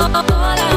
all I